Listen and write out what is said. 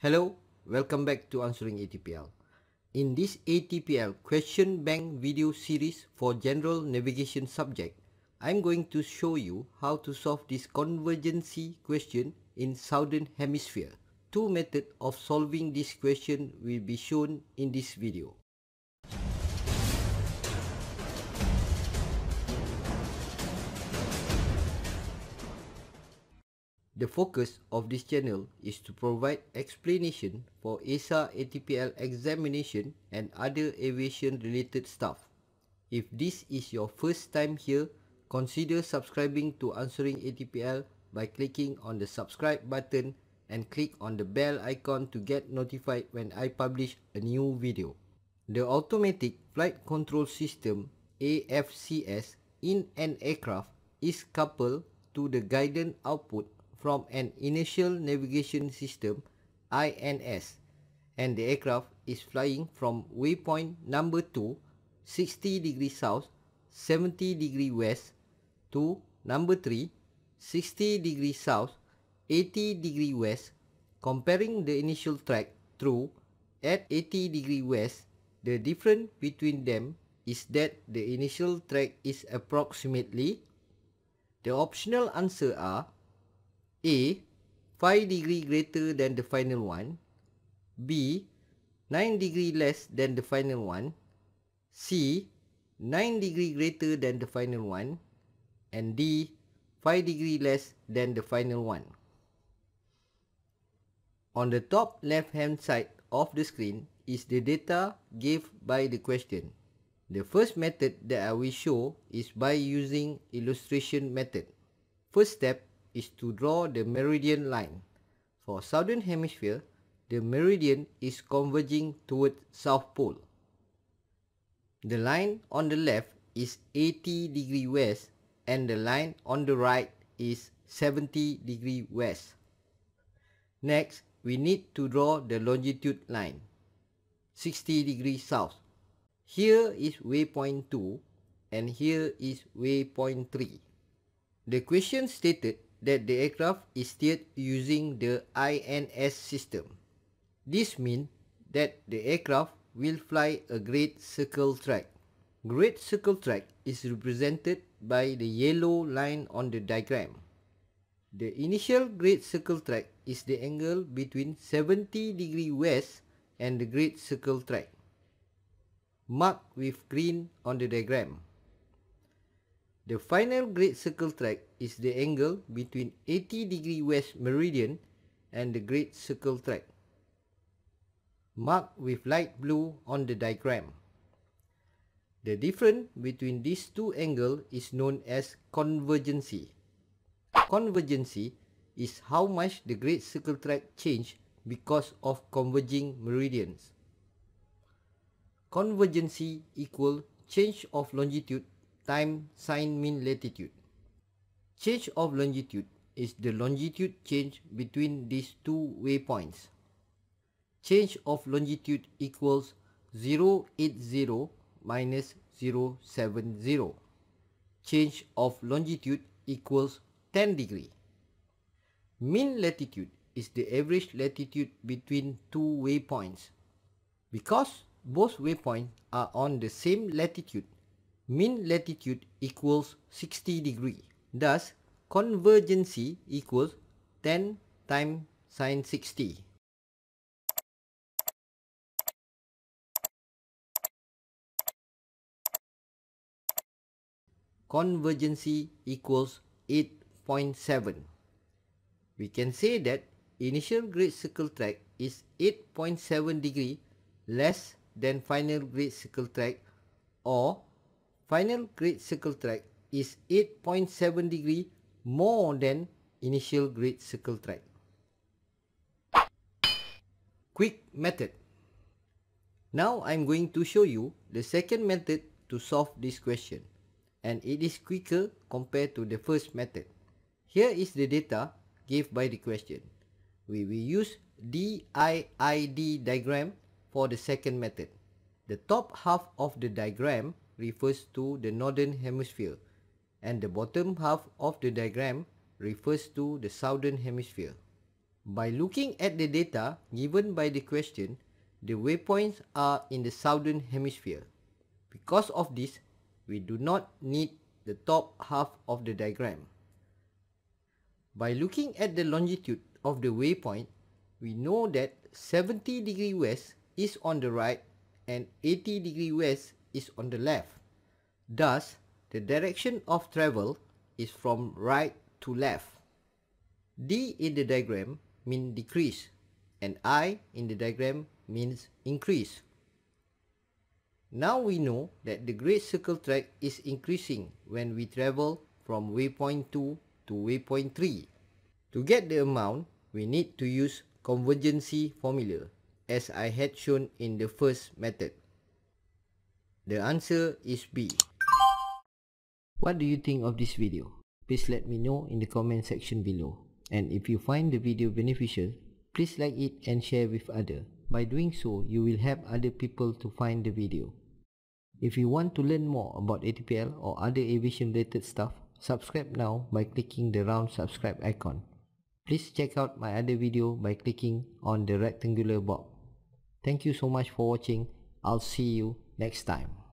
Hello, welcome back to Answering ATPL. In this ATPL question bank video series for general navigation subject, I'm going to show you how to solve this convergency question in southern hemisphere. Two methods of solving this question will be shown in this video. The focus of this channel is to provide explanation for EASA ATPL examination and other aviation related stuff. If this is your first time here, consider subscribing to Answering ATPL by clicking on the subscribe button and click on the bell icon to get notified when I publish a new video. The Automatic Flight Control System AFCS in an aircraft is coupled to the guidance output from an Initial Navigation System INS and the aircraft is flying from waypoint number 2 60 degree south 70 degree west to number 3 60 degree south 80 degree west comparing the initial track through at 80 degree west. The difference between them is that the initial track is approximately the optional answer are A. 5 degree greater than the final one. B. 9 degree less than the final one. C. 9 degree greater than the final one. And D. 5 degree less than the final one. On the top left hand side of the screen is the data gave by the question. The first method that I will show is by using illustration method. First step is to draw the meridian line. For southern hemisphere, the meridian is converging toward south pole. The line on the left is 80 degree west and the line on the right is 70 degree west. Next, we need to draw the longitude line, 60 degree south. Here is waypoint 2 and here is waypoint 3. The question stated that the aircraft is steered using the INS system. This means that the aircraft will fly a great circle track. Great circle track is represented by the yellow line on the diagram. The initial great circle track is the angle between 70 degree west and the great circle track. Marked with green on the diagram. The final great circle track is the angle between 80 degree west meridian and the great circle track. Marked with light blue on the diagram. The difference between these two angles is known as convergency. Convergency is how much the great circle track change because of converging meridians. Convergency equal change of longitude time sine mean latitude. Change of longitude is the longitude change between these two waypoints. Change of longitude equals 080 minus 070. Change of longitude equals 10 degree. Mean latitude is the average latitude between two waypoints. Because both waypoints are on the same latitude, mean latitude equals 60 degree. Thus, convergency equals 10 times sine 60. Convergency equals 8.7. We can say that initial great circle track is 8.7 degree less than final great circle track or final great circle track is 8.7 degree more than initial great circle track. Quick method. Now I'm going to show you the second method to solve this question and it is quicker compared to the first method. Here is the data gave by the question. We will use DIID diagram for the second method. The top half of the diagram refers to the northern hemisphere and the bottom half of the diagram refers to the southern hemisphere. By looking at the data given by the question, the waypoints are in the southern hemisphere. Because of this, we do not need the top half of the diagram. By looking at the longitude of the waypoint, we know that 70 degree west is on the right and 80 degree west is on the left. Thus, the direction of travel is from right to left. D in the diagram means decrease and I in the diagram means increase. Now we know that the great circle track is increasing when we travel from waypoint 2 to waypoint 3. To get the amount, we need to use convergency formula as I had shown in the first method. The answer is B. What do you think of this video? Please let me know in the comment section below. And if you find the video beneficial, please like it and share with others. By doing so, you will help other people to find the video. If you want to learn more about ATPL or other aviation related stuff, subscribe now by clicking the round subscribe icon. Please check out my other video by clicking on the rectangular box. Thank you so much for watching. I'll see you next time.